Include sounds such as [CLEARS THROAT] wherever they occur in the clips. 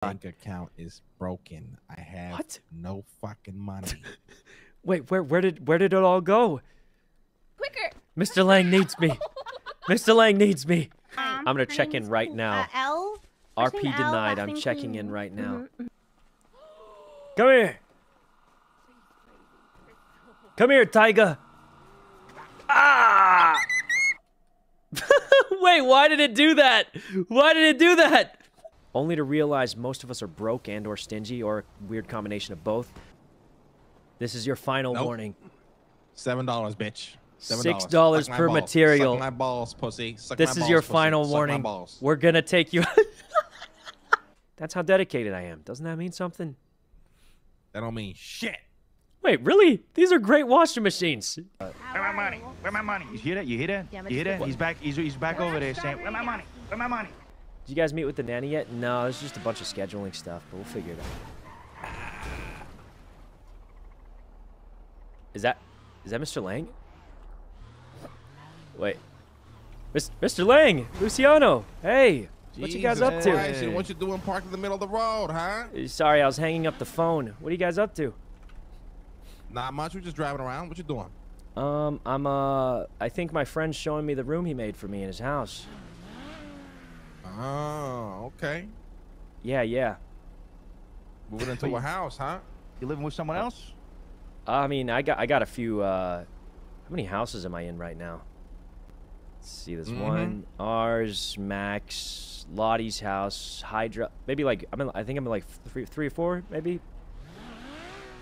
bank account is broken. I have What? no fucking money. [LAUGHS] Wait, where where did where did it all go? Quicker. Mr. Lang needs me. [LAUGHS] Mr. Lang needs me. Um, I'm gonna check in right now. Uh, L. RP L, denied. last I'm checking in right now. Come here. Come here, Tyga. Ah! [LAUGHS] Wait, why did it do that? Why did it do that? Only to realize most of us are broke and or stingy or a weird combination of both. This is your final Nope. warning. Seven dollars, bitch. Seven Six dollars per balls. material. Suck my balls, pussy. Suck This my is balls, your pussy. final Suck my warning. balls. We're gonna take you. [LAUGHS] That's how dedicated I am. Doesn't that mean something? That don't mean shit. Wait, really? These are great washing machines. Where my money? Where my money? You hear that? You hear that? Yeah, you hear but- that? He's back. He's, he's back over there saying, "Where my money? Where my money?" Did you guys meet with the nanny yet? No, it's just a bunch of scheduling stuff, but we'll figure it out. Is that is that Mr. Lang? Wait. Mis- Mr. Lang, Luciano. Hey, what you guys up to? Christ, What you doing parked in the middle of the road, huh? Uh, Sorry, I was hanging up the phone. What are you guys up to? Not much. We're just driving around. What you doing? Um, I'm uh I think my friend's showing me the room he made for me in his house. Oh, okay. Yeah, yeah. Moving into a house, huh? You living with someone else? I mean, I got I got a few. Uh, how many houses am I in right now? Let's see. There's Mhm. one. Ours, Max, Lottie's house, Hydra. Maybe like I'm. In, I think I'm in like three, three or four, maybe.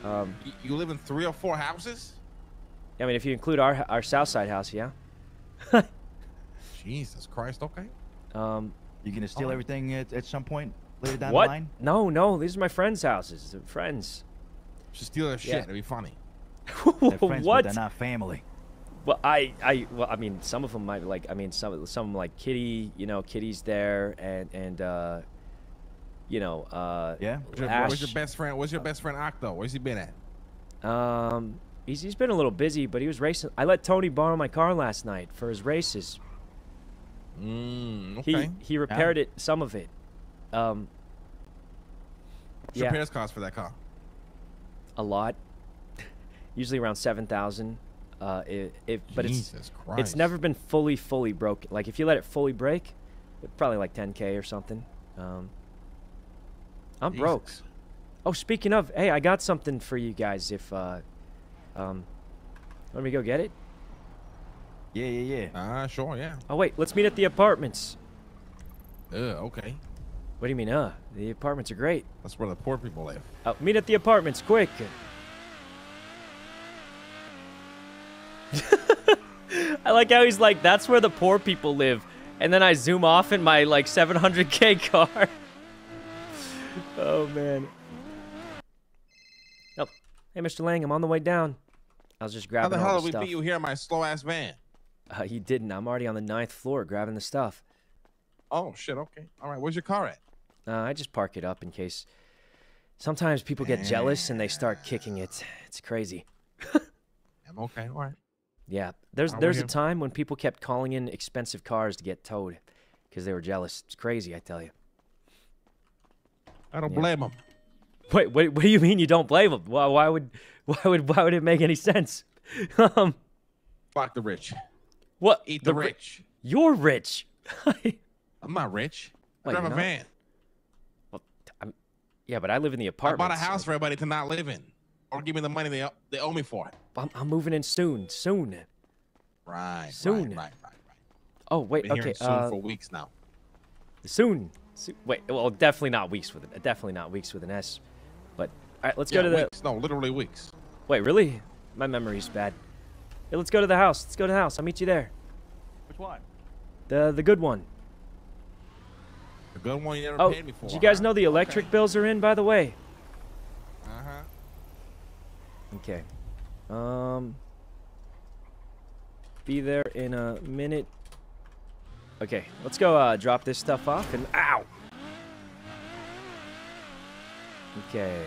Um, You live in three or four houses? I mean, if you include our our South Side house, yeah. [LAUGHS] Jesus Christ. Okay. Um, You gonna steal Oh. everything at, at some point later down what? the line? No, no. These are my friends' houses. They're friends. Just steal their shit. Yeah. It'd be funny. [LAUGHS] They're friends, what? but they're not family. Well, I, I, well, I mean, some of them might like. I mean, some, some of them like Kitty. You know, Kitty's there, and and uh, you know, uh, Yeah? Where's your, where's your best friend? Where's your best friend Octo? Where's he been at? Um, he's he's been a little busy, but he was racing. I let Tony borrow my car last night for his races. Mm, He okay. he repaired it, some of it. Um, What's your yeah. repairs cost for that car? a lot. [LAUGHS] Usually around seven thousand. Uh, it, it but it's Christ. it's never been fully fully broken. Like if you let it fully break, it probably like 10k or something. Um, I'm broke. Oh, speaking of, hey, I got something for you guys. If uh, um, let me go get it. Yeah, yeah, yeah. Ah, sure, yeah. Oh wait, let's meet at the apartments. Uh, okay. What do you mean, uh? The apartments are great. That's where the poor people live. Uh, meet at the apartments, quick. [LAUGHS] I like how he's like, that's where the poor people live. And then I zoom off in my like 700k car. [LAUGHS] oh man. Oh, hey Mr. Lang, I'm on the way down. I was just grabbing How the hell did we stuff. beat you here in my slow ass van? Uh, you didn't. I'm already on the ninth floor grabbing the stuff. Oh shit. Okay. All right. Where's your car at? Uh, I just park it up in case. Sometimes people get jealous and they start kicking it. It's crazy. [LAUGHS] I'm okay. All right. Yeah, there's there's a time when people kept calling in expensive cars to get towed because they were jealous. It's crazy, I tell you. I don't Yeah. blame them. Wait, what, what do you mean you don't blame them? Why, why would why would why would it make any sense? [LAUGHS] um, Fuck the rich. What? Eat the, ri- rich. You're rich. [LAUGHS] I'm not rich. I drive a van. Well, I'm, yeah, but I live in the I apartment. bought a house for everybody to not live in, or give me the money they owe- they owe me for it. I'm, I'm moving in soon. Soon. Right. Soon. Right. Right. Right. right. Oh wait, Been okay. soon Uh, for weeks now. soon. Soo- Wait, well, definitely not weeks with it. Definitely not weeks with an S. But all right, let's Yeah, go to the. weeks. No, literally weeks. Wait, really? My memory's bad. Hey, let's go to the house. Let's go to the house. I'll meet you there. Which one? The the good one. The good one you never Oh, paid me for. did you guys huh? know the electric bills are in, by the way? Uh huh. Okay. Um. Be there in a minute. Okay, let's go uh, drop this stuff off and ow. Okay.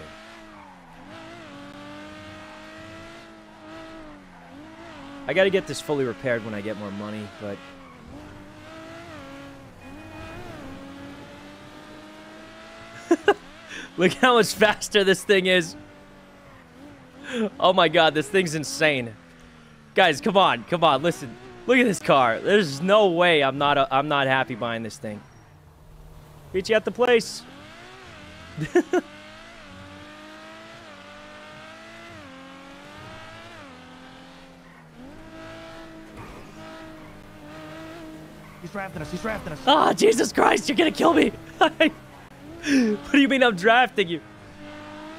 I gotta get this fully repaired when I get more money, but [LAUGHS] Look how much faster this thing is. Oh my god, this thing's insane. Guys, come on, come on, listen. Look at this car. There's no way I'm not i I'm not happy buying this thing. Meet you at the place. [LAUGHS] He's drafting us. He's drafting us. Ah, Jesus Christ, you're gonna kill me. [LAUGHS] what do you mean I'm drafting you?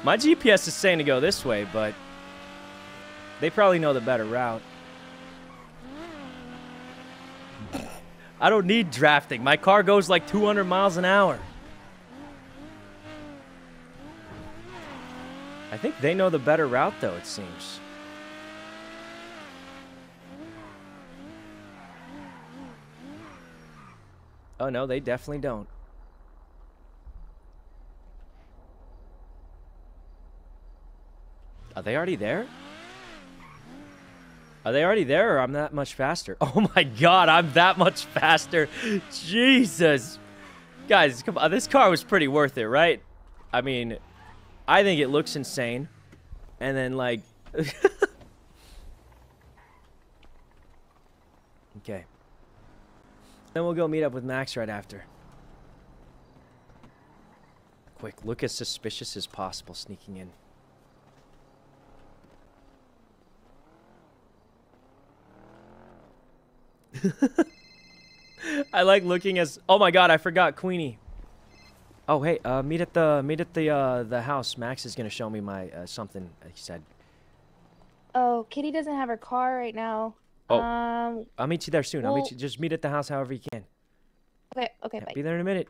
My GPS is saying to go this way, but they probably know the better route. I don't need drafting. My car goes like 200 miles an hour. I think they know the better route, though, it seems. Oh, no, they definitely don't. Are they already there? Are they already there or I'm that much faster? [LAUGHS] Oh my god, I'm that much faster. Jesus. Guys, come on. This car was pretty worth it, right? I mean, I think it looks insane. And then, like... [LAUGHS] okay. Then we'll go meet up with Max right after. Quick, look as suspicious as possible sneaking in. [LAUGHS] I like looking as. Oh my god, I forgot Queenie. Oh hey, uh, meet at the meet at the uh the house. Max is gonna show me my uh, something. He said. Oh, Kitty doesn't have her car right now. Oh. Um. I'll meet you there soon. I'll meet you. Just meet at the house however you can. Okay. Okay. Yeah, bye. be there in a minute.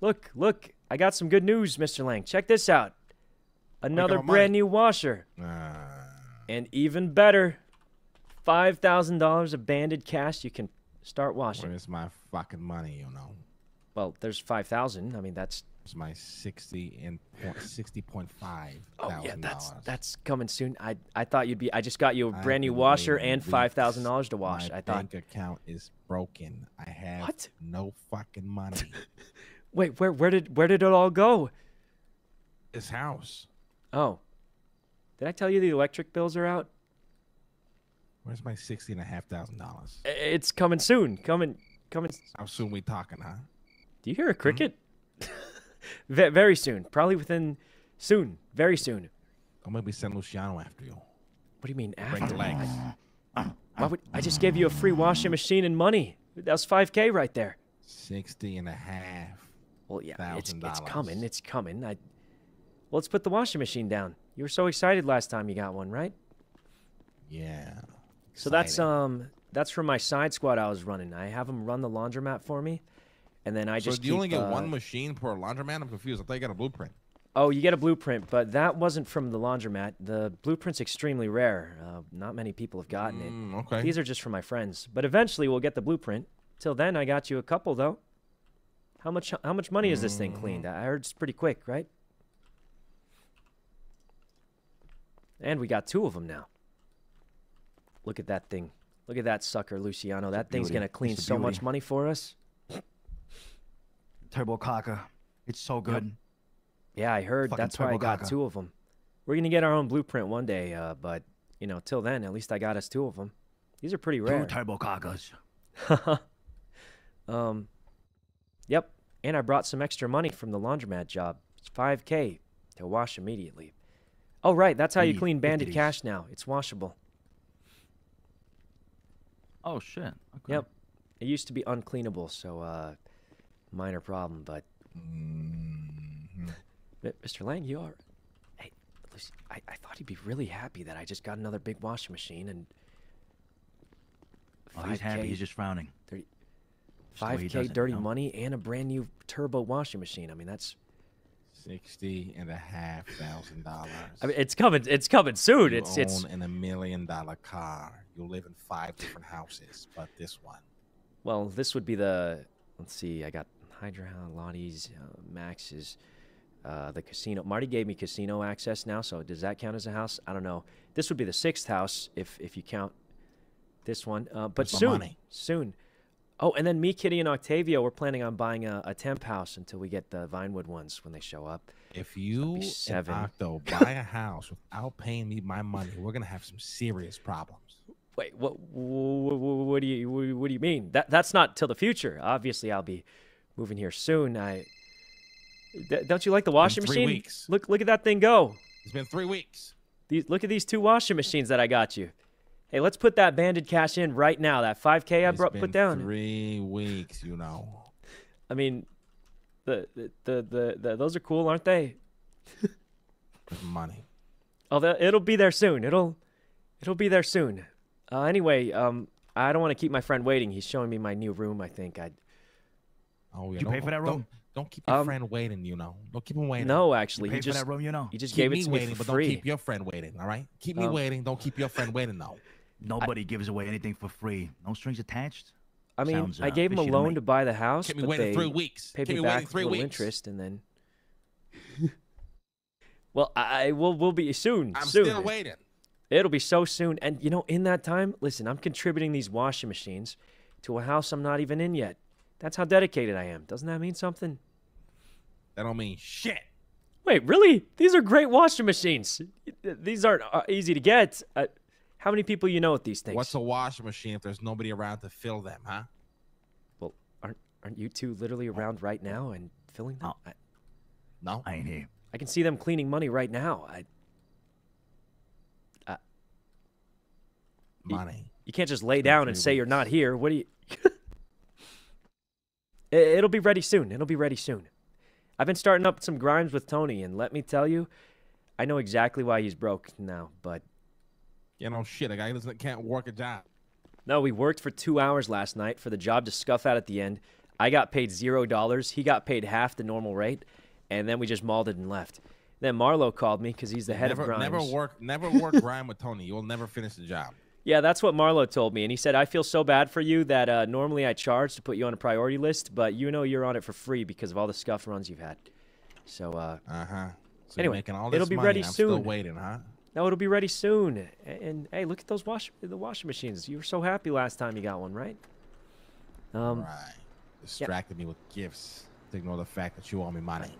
Look, look, I got some good news, Mr. Lang. Check this out. Another my money. brand new washer. Uh, And even better, $5,000 of banded cash you can start washing. where's my fucking money? You know, Well, there's 5,000. I mean, that's it's my sixty and sixty point five Oh thousand yeah, that's that's coming soon. I I thought you'd be I just got you a brand new washer and $5,000 to wash. My I thought bank account is broken. I have What? no fucking money. [LAUGHS] Wait, where where did where did it all go? this house. Oh. Did I tell you the electric bills are out? Where's my sixty and a half thousand dollars? It's coming soon. Coming coming How soon we talking, huh? Do you hear a cricket? Ve- [LAUGHS] very soon. Probably within soon. Very soon. Or maybe send Luciano after you. What do you mean Break after? the legs. Why would I just gave you a free washing machine and money? That was 5k right there. Sixty and a half. Well, yeah, it's it's $1,000. coming. It's coming. I well, let's put the washing machine down. You were so excited last time you got one, right? Yeah. So that's um that's from my side squad I was running. I have them run the laundromat for me, and then I So just do you only get uh, one machine per laundromat? I'm confused. I thought you got a blueprint. Oh, you get a blueprint, but that wasn't from the laundromat. The blueprint's extremely rare. Uh, not many people have gotten it. Mm, okay. These are just for my friends. But eventually we'll get the blueprint. Till then, I got you a couple though. How much? How much money is this thing cleaned? I heard it's pretty quick, right? And we got two of them now. Look at that thing. Look at that sucker, Luciano. That thing's gonna clean so much money for us. Turbo Cocker. It's so good. Yeah, I heard. Fucking That's why I got turbo-caca. two of them. We're gonna get our own blueprint one day, uh, but you know, till then, at least I got us two of them. These are pretty Two rare. Turbo Cockers. [LAUGHS] um, yep. And I brought some extra money from the laundromat job. It's 5K to wash immediately. Oh, right. That's how you clean banded cash now. It's washable. Oh shit. Okay. Yep. It used to be uncleanable, so uh, minor problem. But Mhm. Mr. Lang, you are. Hey, Lucy, I, I thought he'd be really happy that I just got another big washing machine and. Oh, he's happy. He's just frowning. 30, Just the way he 5K dirty know? money and a brand new turbo washing machine. I mean, that's. Sixty and a half thousand dollars. I mean, it's coming. It's coming soon. You It's it's in a million dollar car. You live in five different houses, but this one. well. This would be the. Let's see. I got Hydra Lottie's, uh, Max's, uh, the casino. Marty gave me casino access now, so does that count as a house? I don't know. This would be the sixth house if if you count this one. Uh, but soon, money? soon. Oh, and then me, Kitty, and Octavio, we're planning on buying a, a temp house until we get the Vinewood ones when they show up. If you and seven. Octo [LAUGHS] buy a house without paying me my money, we're gonna have some serious problems. Wait, what? What, what do you what, what do you mean? That that's not till the future. Obviously, I'll be moving here soon. I don't you like the washing three machine? weeks. Look look at that thing go. It's been three weeks. These look at these two washing machines that I got you. Hey, let's put that banded cash in right now. That 5K I brought, put down. three weeks. You know. [LAUGHS] I mean, the the, the the the those are cool, aren't they? [LAUGHS] money. Although it'll be there soon. It'll it'll be there soon. Uh, anyway, um, I don't want to keep my friend waiting. He's showing me my new room. I think I. Oh yeah. you pay for that don't- room? Don't keep your Um, friend waiting. You know. Don't keep him waiting. No, actually, Pay he for just that room, you know. he just Keep gave it me to me waiting, for but free. don't keep your friend waiting. All right. Keep me Um, waiting. Don't keep your friend waiting. though. [LAUGHS] Nobody gives away anything for free. No strings attached. I mean, Sounds, I uh, gave him a fishy to loan to buy the house, Keep me waiting three weeks. paid Keep me me back waiting with three weeks. interest, and then. [LAUGHS] well, I I will will be soon. I'm soon. still waiting. It'll be so soon, and you know, in that time, listen, I'm contributing these washing machines to a house I'm not even in yet. That's how dedicated I am. Doesn't that mean something? That don't mean shit. Wait, really? These are great washing machines. These aren't uh, easy to get. Uh, how many people you know with these things? What's a washing machine if there's nobody around to fill them, huh? well, aren't aren't you two literally around right now and filling them? Oh. I, No. I ain't here. I can see them cleaning money right now. I, Money. you can't just lay down and say you're not here. What do you? [LAUGHS] It- It'll be ready soon. It'll be ready soon. I've been starting up some grimes with Tony, and let me tell you, I know exactly why he's broke now. But You know, shit. A guy doesn't can't work a job. no, we worked for two hours last night for the job to scuff out at the end. I got paid zero dollars. He got paid half the normal rate, and then we just mauled it and left. Then Marlo called me because he's the head never, of grimes. never work. Never work [LAUGHS] grime with Tony. You'll never finish the job. Yeah, that's what Marlo told me, and he said I feel so bad for you that uh, normally I charge to put you on a priority list, but you know you're on it for free because of all the scuff runs you've had. So uh, Uh huh. So Anyway, you're all this it'll be money, ready I'm Still waiting, huh? no, it'll be ready soon. And, and hey, look at those wash the washing machines. You were so happy last time you got one, right? Um, right. Distracted me with gifts to ignore the fact that you owe me money.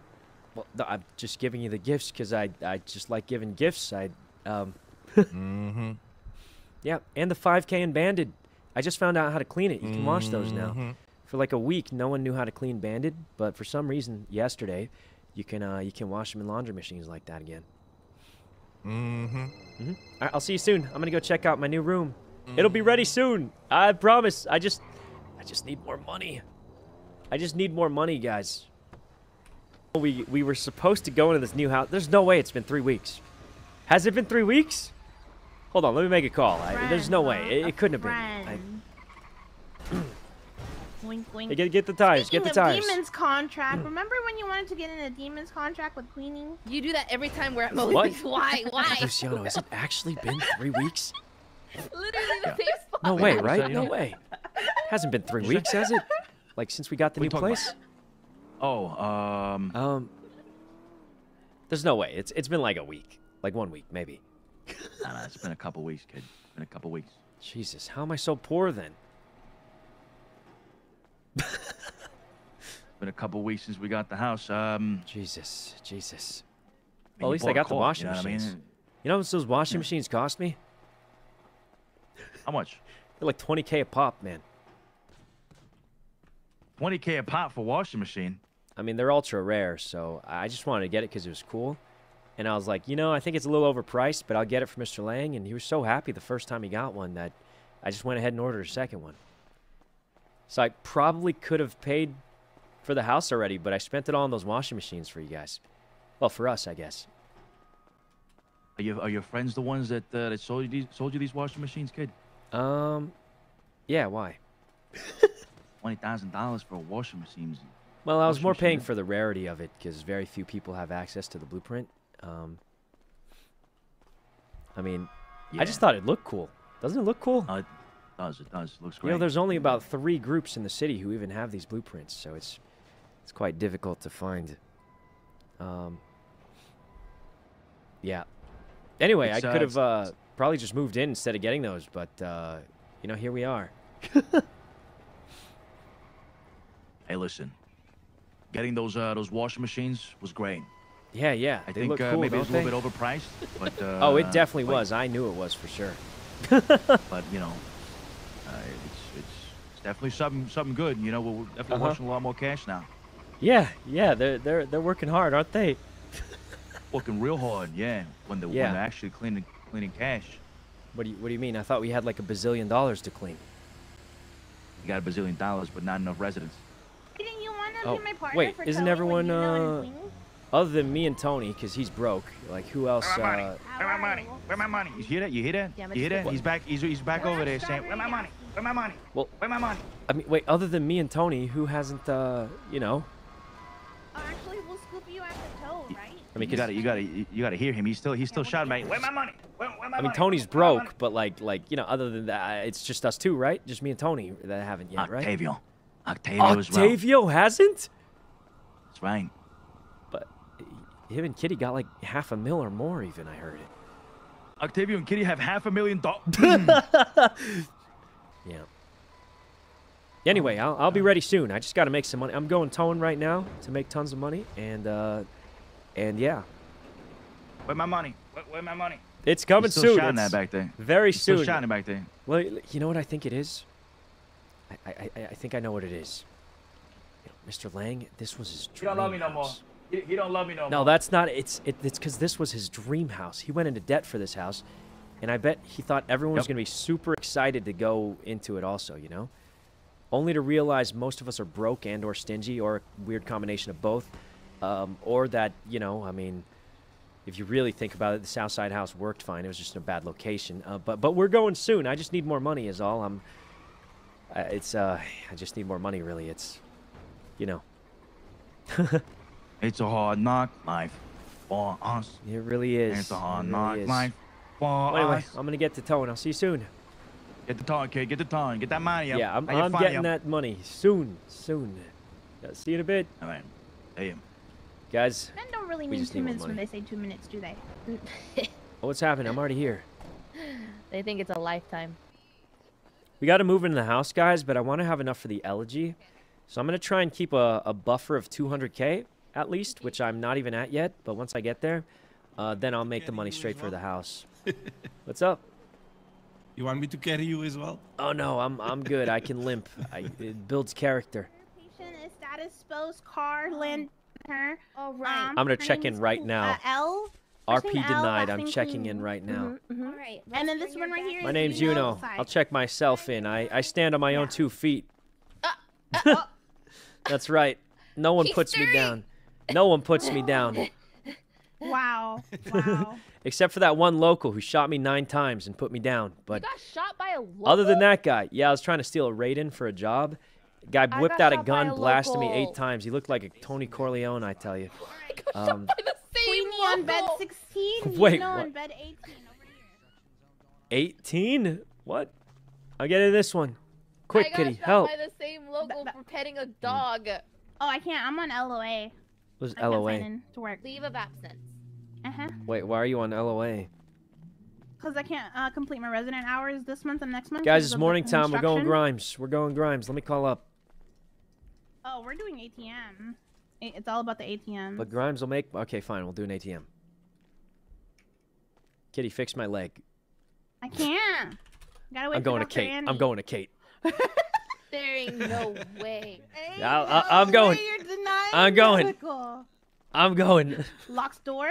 well, no, I'm just giving you the gifts because I I just like giving gifts. I um, mm-hmm. Yeah, and the 5K and banded. I just found out how to clean it. You can wash those now. Mhm. For like a week, no one knew how to clean banded, but for some reason, yesterday, you can uh, you can wash them in laundry machines like that again. Mm-hmm. All right, I'll see you soon. I'm gonna go check out my new room. It'll be ready soon. I promise. I just, I just need more money. I just need more money, guys. We we were supposed to go into this new house. There's no way it's been three weeks. Has it been three weeks? Hold on, let me make a call. I, there's no way. It, it couldn't have been. I, [CLEARS THROAT] wink, wink. Hey, get get the tires. Speaking get the of tires. Demons contract. [CLEARS THROAT] Remember when you wanted to get in a Demons contract with cleaning? You do that every time we're at What? Movies. Why? [LAUGHS] Why? Luciano, has it actually been three weeks? Literally the same spot. No way, right? No don't- way. Hasn't been three weeks, has it? Like since we got the We new talking about- place? Oh, um, Um, there's no way. It's it's been like a week, like one week maybe. Nah, nah, it's been a couple weeks, kid. It's been a couple weeks. Jesus, how am I so poor then? It's been a couple weeks since we got the house. Um, Jesus, Jesus. mean, Well, at least I got the washing you know what I mean? machines. You know what those washing machines cost me? How much? They're like 20k a pop, man. 20k a pop for washing machine. I mean, they're ultra rare, so I just wanted to get it because it was cool. And I was like, you know, I think it's a little overpriced, but I'll get it for Mr. Lang. And he was so happy the first time he got one that I just went ahead and ordered a second one. So I probably could have paid for the house already, but I spent it all on those washing machines for you guys. Well, for us, I guess. Are you are your friends the ones that uh, that sold you these sold you these washing machines, kid? Um, yeah, why? Twenty thousand dollars for a washing machine. Well, I was more paying for the rarity of it because very few people have access to the blueprint. Um, I mean, I just thought it looked cool. Doesn't it look cool? Uh, it does. It does. Looks great. You know, there's only about three groups in the city who even have these blueprints, so it's it's quite difficult to find. Um, yeah. Anyway, I It's, uh, could have it's- uh, probably just moved in instead of getting those, but uh, you know, here we are. [LAUGHS] Hey, listen. Getting those uh, those washing machines was great. Yeah, yeah. I they think look uh, cool, maybe it was a little bit overpriced, [LAUGHS] but uh, Oh, it definitely but- was. I knew it was for sure. [LAUGHS] But you know, uh, it's, it's it's definitely something something good. You know, we're definitely Uh-huh. washing a lot more cash now. Yeah, yeah. They're they're they're working hard, aren't they? [LAUGHS] Working real hard, yeah. When they Yeah. when they're actually cleaning cleaning cash, What do you What do you mean? I thought we had like a bazillion dollars to clean. you got a bazillion dollars, but not enough residents. Didn't you want to Oh, be my partner wait, for isn't towing when everyone, you know what uh, I'm cleaning? Other than me and Tony, because he's broke. Like who else? Where my money? Uh, Where my money? Where my money? You hear that? You hear that? Yeah, you hear that? but- He's back. He's, he's back over there saying, "Where my money? Where my money? Well- where my money?" I mean, wait. Other than me and Tony, who hasn't? Uh, you know. Oh, actually, we'll scoop you at the toe, right? I mean, You 'cause- got to You got to You got to hear him. He's still. He's still we'll shouting, get "Where my money? Where, where my I mean, money? Tony's Where my money?" broke, but like, like you know, other than that, it's just us two, right? Just me and Tony that haven't yet, right? Octavio. Octavio as well. Octavio hasn't. That's right. Him and Kitty got like half a mil or more, even. I heard it. Octavio and Kitty have half a million dollars. [LAUGHS] Yeah. Anyway, I'll, I'll be ready soon. I just got to make some money. I'm going towing right now to make tons of money, and uh, and yeah, where my money? Where, where my money? it's coming still soon. shouting that back there. Very He's still soon. shouting back there. Well, you know what I think it is? I, I, I- think I know what it is. You know, Mr. Lang, this was his dream don't love me no more. He, he don't love me no, No, more. that's not. It's it, it's because this was his dream house. He went into debt for this house, and I bet he thought everyone was going to be super excited to go into it. Also, you know, only to realize most of us are broke and or stingy, or a weird combination of both, um, or that you know, I mean, if you really think about it, the Southside house worked fine. It was just in a bad location. Uh, but but we're going soon. I just need more money, is all. I'm. It's uh, I just need more money. Really, it's, you know, [LAUGHS] It's a hard knock life for us. it really is. It's a hard It knock really is. life for Well, anyway, us. I'm gonna get to towing. I'll see you soon. Get the tone, kid. Get the tone. Get that money up. Yeah, I'm, I'm getting him? that money soon, soon. Yeah, see you in a bit, All right. Hey, guys. Men don't really We mean two minutes when they say two minutes, do they? Oh, [LAUGHS] what's happening? I'm already here. [LAUGHS] They think it's a lifetime. We got to move into the house, guys, but I want to have enough for the elegy, so I'm gonna try and keep a, a buffer of 200k at least, which I'm not even at yet. But once I get there, uh, then I'll make the money you as straight for the house. [LAUGHS] What's up? You want me to carry you as well? Oh no, I'm I'm good. I can limp. I, it builds character. Patient is status exposed car land her. Oh, Um, right. I'm gonna check in right now. Uh, L. RP L, denied. I'm checking in right now. All right. And then this one right here. My name's Yuno. Yuno. I'll check myself in. I, I stand on my own two feet. [LAUGHS] That's right. No one He's puts me down. No one puts me down. Wow. Wow. [LAUGHS] Except for that one local who shot me nine times and put me down. You But got shot by a local? other than that guy, yeah, I was trying to steal a Raiden for a job. Guy whipped out a gun, a blasted me eight times. He looked like a Tony Corleone, I tell you. [LAUGHS] I got Um, shot by the same Queen on bed 16. [LAUGHS] Wait, Yuno what? on bed 18 over here. 18? What? I'll get into this one. Quick, I got kitty, shot help. by the same local Ba- for petting a dog. Oh, I can't. I'm on LOA. What's I LOA? to work. Leave of absence. Uh huh. Wait, why are you on LOA? Because I can't uh, complete my resident hours this month and next month. Guys, it's morning time. We're going. Grimes. We're going Grimes. Let me call up. Oh, we're doing ATM. It's all about the ATM. But Grimes will make. Okay, fine. We'll do an ATM. Kitty, fix my leg. I can't. Gotta wait I'm going to Kate. Andy. I'm going to Kate. There ain't no way. Ain't Yeah, I- no I- I'm going. way You're denying I'm going. medical. I'm going. Locks door.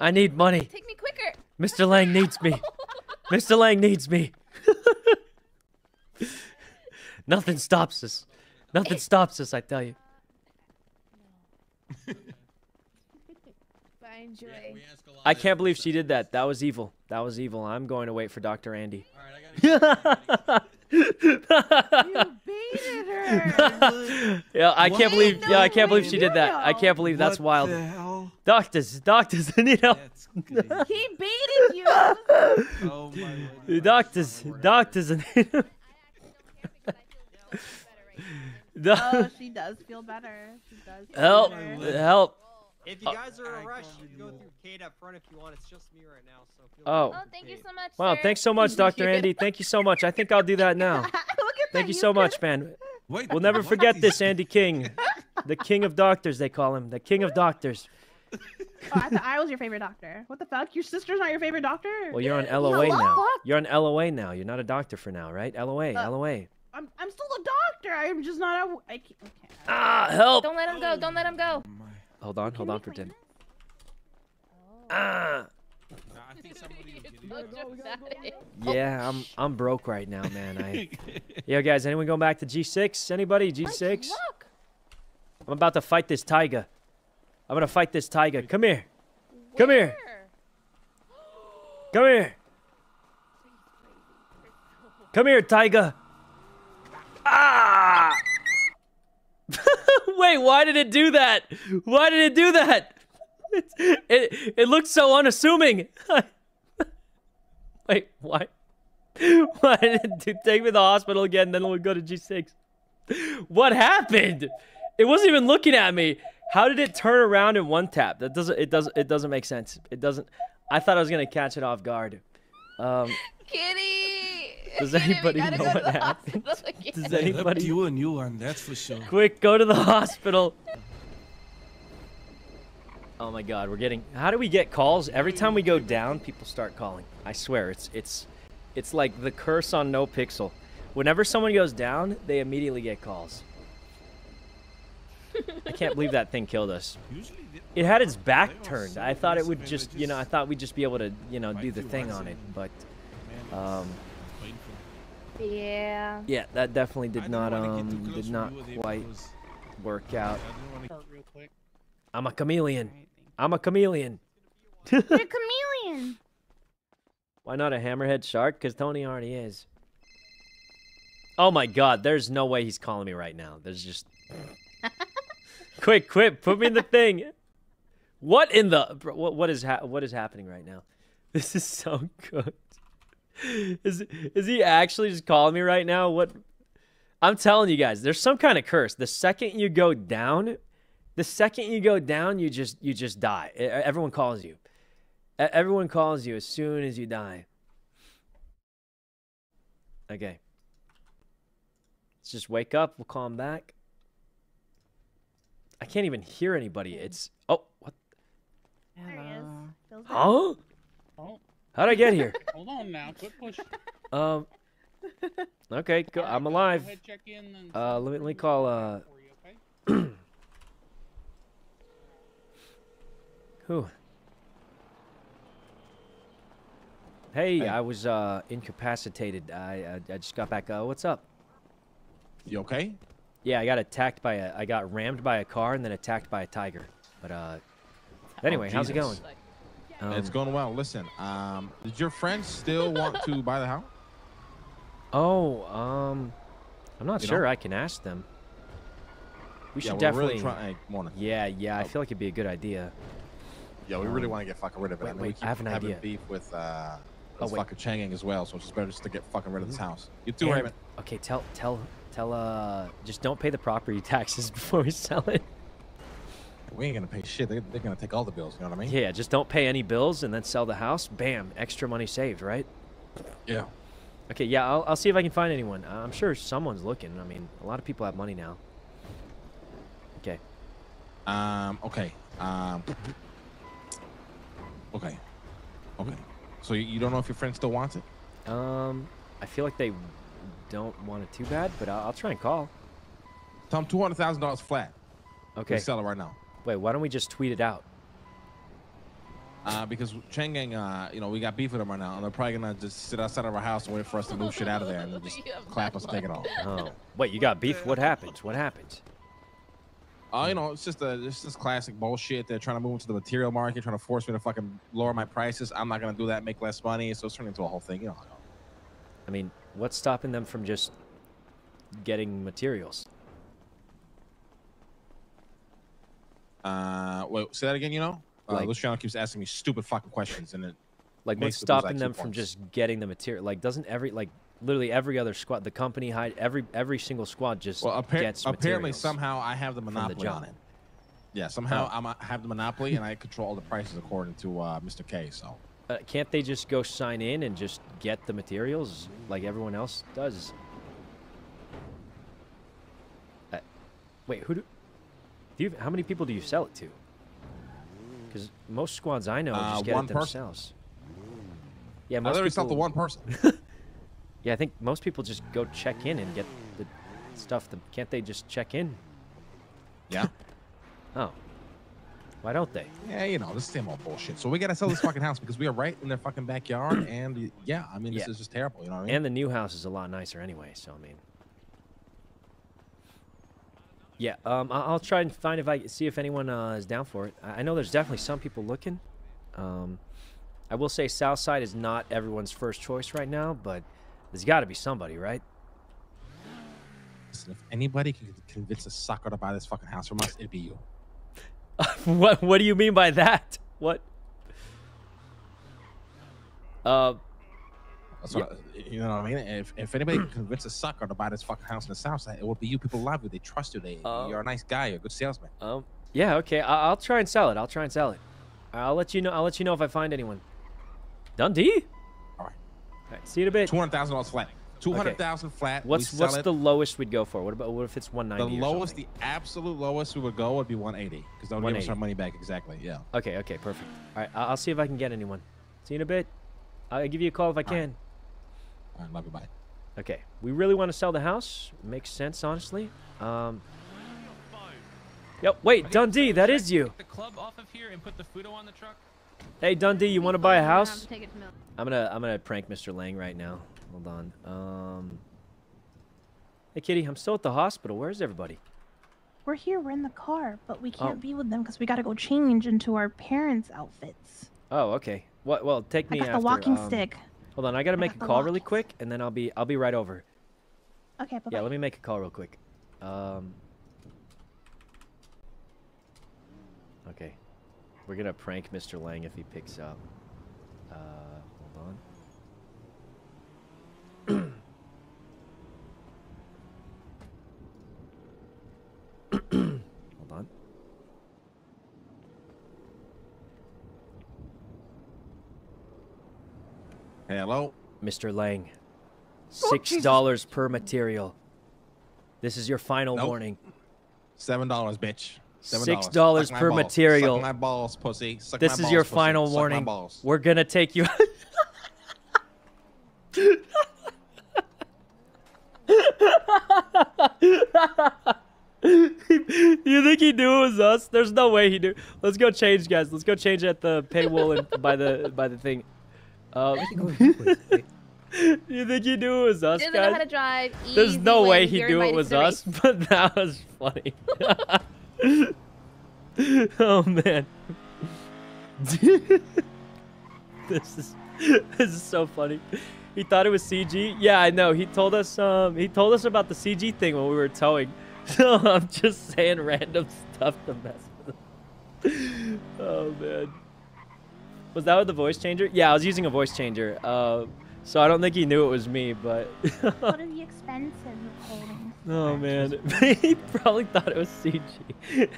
I need money. Take me quicker. Mr. Lang needs me. [LAUGHS] Mr. Lang needs me. [LAUGHS] Nothing stops us. Nothing stops us, I tell you. [LAUGHS] Find joy. We ask a lot I can't believe she did that. That was evil. That was evil. I'm going to wait for Dr. Andy. stuff. All right, I gotta You [LAUGHS] baited her. yeah, I can't What? believe. Yeah, I can't believe she did that. I can't believe that's What wild. the hell? Doctors, doctors, [LAUGHS] I need help. That's crazy. he baited you. [LAUGHS] oh my word. Doctors, doctors, I need help. Doc- oh, she does feel better. She does. Feel help, better. help. If you Uh, guys are in I a rush, you can go through Kate up front if you want. It's just me right now, so feel Oh. Oh, thank you so much. Wow, sir. thanks so much, Dr. [LAUGHS] Andy. Thank you so much. I think I'll do that now. [LAUGHS] Look at Thank that, you so much, man. Wait, We'll never forget this, Andy King. The king of doctors, they call him. The king of doctors. Oh, I thought I was your favorite doctor. What the fuck? Your sister's not your favorite doctor? Well, you're on [LAUGHS] LOA what? now. You're on LOA now. You're not a doctor for now, right? LOA, Uh, LOA. I'm, I'm still a doctor. I'm just not a. I can't, okay. Ah, help! Don't let him go. Don't let him go. My- Hold on, Can hold on for clean Tim. this? Ah, Nah, I think somebody will get it. So dramatic. yeah, I'm I'm broke right now, man. I, [LAUGHS] yo, guys, anyone going back to G6? Anybody G6? truck. I'm about to fight this tiger. I'm gonna fight this tiger. Come here, Come here. Come here, come here, tiger. Ah! Wait, why did it do that? Why did it do that? It it, it looked so unassuming. [LAUGHS] Wait, why? Why did it take me to the hospital again? Then we'll go to G6. What happened? It wasn't even looking at me. How did it turn around in one tap? That doesn't. It doesn't. It doesn't make sense. It doesn't. I thought I was gonna catch it off guard. Um, Kitty. Does anybody know go to what the happened? hospital again. does Up anybody? you and you, and that's for sure. Quick, go to the hospital. Oh my god, we're getting How do we get calls? Every time we go down, people start calling. I swear, it's it's it's like the curse on No Pixel. Whenever someone goes down, they immediately get calls. I can't believe that thing killed us. It had its back turned. I thought it would just, you know, I thought we'd just be able to, you know, do the thing on it, but um it's painful. Yeah. yeah, that definitely did didn't not wanna get too um did not quite work out. didn't wanna- real quick. I'm a chameleon. I'm a chameleon. You're a [LAUGHS] chameleon. Why not a hammerhead shark? Because Tony already is. Oh my god, there's no way he's calling me right now. There's just. [LAUGHS] quick, quick, put me in the thing. What in the. What, what, is, ha- what is happening right now? [LAUGHS] This is so good. Is, is he actually just calling me right now? What. I'm telling you guys, there's some kind of curse. The second you go down, the second you go down, you just you just die. Everyone calls you. Everyone calls you as soon as you die. Okay. Let's just wake up. We'll call him back. I can't even hear anybody. It's oh what? There he is. Huh? Oh, How'd I get here? [LAUGHS] hold on now. Quit pushing. um. Okay, go, I'm alive. Go ahead, check in and Uh, let me let me call uh you, okay? [CLEARS THROAT] who? Hey, Hey. I was uh incapacitated. I I, I just got back. Uh, what's up? You okay? Yeah, I got attacked by a. I got rammed by a car and then attacked by a tiger. But uh, anyway, how's it going? Um, it's going well. Listen, um, did your friends still want to [LAUGHS] buy the house? Oh, um, I'm not You sure. know? I can ask them. We yeah, should definitely. really trying. Yeah, yeah. I Oh. feel like it'd be a good idea. Yeah, we really Um, want to get fucking rid of it. wait, I mean, wait, I have an idea. beef with uh, Oh, wait. fucking Chang Gang as well, so it's just better just to get fucking rid of this house. You too, Raymond. Okay, tell tell tell uh, just don't pay the property [LAUGHS] taxes before we sell it. We ain't gonna pay shit. They, they're gonna take all the bills. You know what I mean? Yeah, just don't pay any bills and then sell the house. Bam, extra money saved, right? Yeah. Okay, yeah, I'll, I'll see if I can find anyone. I'm sure someone's looking. I mean, a lot of people have money now. Okay. Um. Okay. Um. Okay. Okay. So you, don't know if your friend still wants it? Um, I feel like they don't want it too bad, but I'll, I'll try and call. Tell him two hundred thousand dollars flat. Okay. We sell it right now. Wait, why don't we just tweet it out? Uh, because Chang Gang, uh, you know, we got beef with them right now, and they're probably gonna just sit outside of our house and wait for us to move shit out of there and then just [LAUGHS] clap us, and take it luck. off. [LAUGHS] Oh, wait, you got beef? What happened? What happened? Uh, you know, it's just a, it's just classic bullshit. They're trying to move into the material market, trying to force me to fucking lower my prices. I'm not gonna do that, make less money. So it's turning into a whole thing, you know. I mean, what's stopping them from just getting materials? Uh, wait, say that again. You know, uh, Like- Luciano keeps asking me stupid fucking questions, and it Like, what's stopping them from just getting the material? Like, doesn't every like literally every other squad, the company hide every every single squad just well, appar- gets apparently somehow I have the the monopoly on it. Yeah, somehow Oh. I'm, I have the monopoly, and I control all the prices according to uh, Mr. K. So Uh, can't they just go sign in and just get the materials like everyone else does? Wait, who do? Do you? How many people do you sell it to? Because most squads I know Uh, just get one it person. themselves. Yeah, I most literally people. sold to one person. [LAUGHS] [LAUGHS] Yeah, I think most people just go check in and get the stuff. Can't they just check in? Yeah. [LAUGHS] Oh. Why don't they? Yeah, you know, this is same old bullshit. So we gotta sell this fucking house because we are right in their fucking backyard, and yeah, I mean, this Yeah. is just terrible. You know what I mean? And the new house is a lot nicer anyway, so I mean. Yeah, um, I'll try and find if I see if anyone uh, is down for it. I I know there's definitely some people looking. Um, I will say Southside is not everyone's first choice right now, but there's got to be somebody, right? Listen, if anybody can convince a sucker to buy this fucking house from us, it'd be you. [LAUGHS] what What do you mean by that? What? Uh, That's what I- you know what I mean? If, if anybody [CLEARS THROAT] can convince a sucker to buy this fucking house in the south side, it would be you. People love you. They trust you. They, Oh. you're a nice guy. You're a good salesman. um, yeah, okay. I- I'll try and sell it. I'll try and sell it. I'll let you know. I'll let you know if I find anyone. Dundee. All right. All right. See you in a bit. Two hundred thousand dollars flat. Two hundred thousand flat. What's what's it. the lowest we'd go for? What about what if it's the 190? or lowest, the absolute lowest we would go would be 180 because they'll give us 180. our money back exactly. Yeah. Okay, okay, perfect. All right, I'll see if I can get anyone. See you in a bit. I'll give you a call if I right. can. All right, love you. Bye. Okay, we really want to sell the house. Makes sense, honestly. Um. Yep. Wait, Dundee, that is you. The club off of here and put the Fudo on the truck. Hey, Dundee, you want to buy a I'm gonna have house? to take it to Mil- I'm gonna I'm gonna prank Mr. Lang right now. Hold on. Um. Hey, Kitty, I'm still at the hospital. Where's everybody? We're here. We're in the car, but we can't Oh. be with them because we gotta go change into our parents' outfits. Oh, okay. What? Well, take me. I me got after. the walking um, stick. Hold on, I gotta I make got a call really quick, and then I'll be I'll be right over. Okay, bye Yeah, let me make a call real quick. Um. Okay, we're gonna prank Mr. Lang if he picks up. Uh, hold on. [CLEARS THROAT] hold on. Hello. Mr. Lang. Oh, six dollars per material. This is your final Nope. warning. Seven dollars, bitch. Seven Six dollars per balls. material. Suck my balls, pussy. Suck This my is your balls, pussy. final Suck my warning. balls. We're gonna take you. [LAUGHS] you think he knew it was us? There's no way he knew. Let's go change, guys. Let's go change at the paywall and by the by the thing. Um, [LAUGHS] you think he knew it was us, He doesn't know how to guys? drive. There's Easy no way he You're knew it was us, [LAUGHS] but that was funny. [LAUGHS] oh man. this is this is so funny. He thought it was CG. Yeah, I know. He told us um he told us about the CG thing when we were towing. So I'm just saying random stuff to mess with him. Oh man. Was that with the voice changer? Yeah, I was using a voice changer. Uh, so I don't think he knew it was me, but What are [LAUGHS] the expenses expensive holdings? Oh man, [LAUGHS] he probably thought it was CG,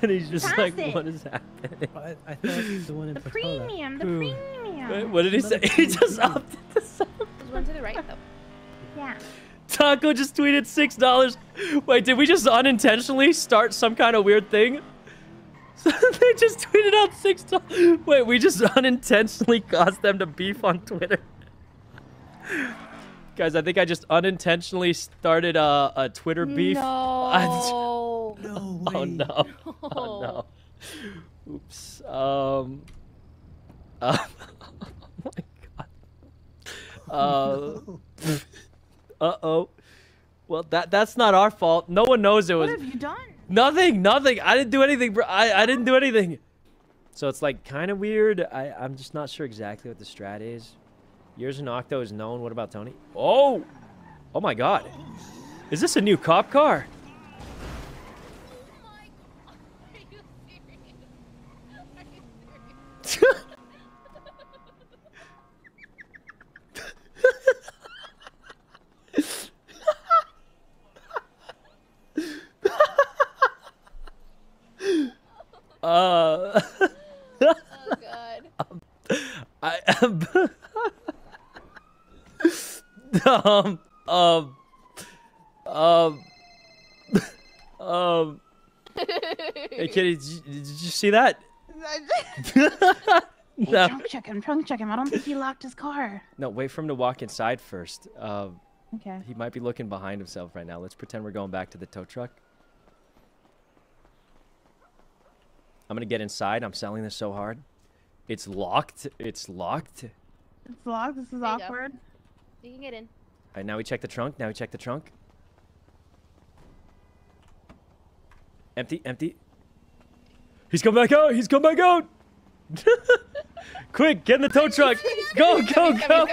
and he's just like, Fantastic. "What is happening?" I, I thought the one in The Patola. premium, the Who? premium. Wait, what did he say? [LAUGHS] He just upped it to seven. There's one to the right though. Yeah. Taco just tweeted six dollars. Wait, did we just unintentionally start some kind of weird thing? [LAUGHS] they just tweeted out six dollars. Wait, we just [LAUGHS] unintentionally caused them to beef on Twitter. [LAUGHS] Guys, I think I just unintentionally started a, a Twitter beef. No. No Oh way. no. Oh no. Oops. Um. Uh, oh my god. Uh. Uh oh. Well, that that's not our fault. No one knows it was What have you done? Nothing. Nothing. I didn't do anything, bro. I I didn't do anything. So it's like kind of weird. I I'm just not sure exactly what the strat is. Yours and Octo is known. What about Tony? Oh. Oh my god. Is this a new cop car? Uh, Oh god. I am. Um, um, um, um, Hey, [LAUGHS] Kitty, did you, did you see that? Hey, [LAUGHS] no. trunk check him, trunk check him. I don't think he locked his car. No, wait for him to walk inside first. Uh, Okay. he might be looking behind himself right now. Let's pretend we're going back to the tow truck. I'm gonna get inside. I'm selling this so hard. It's locked. It's locked. It's locked. This is There you awkward. You can get in. Right, now we check the trunk. Now we check the trunk. Empty, empty. He's come back out. He's come back out. [LAUGHS] Quick, get in the tow truck. [LAUGHS] Go, go, go.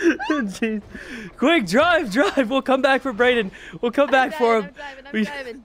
Jeez. Quick, drive, drive. We'll come back for Brayden. We'll come back I'm for him. I'm I'm We- driving.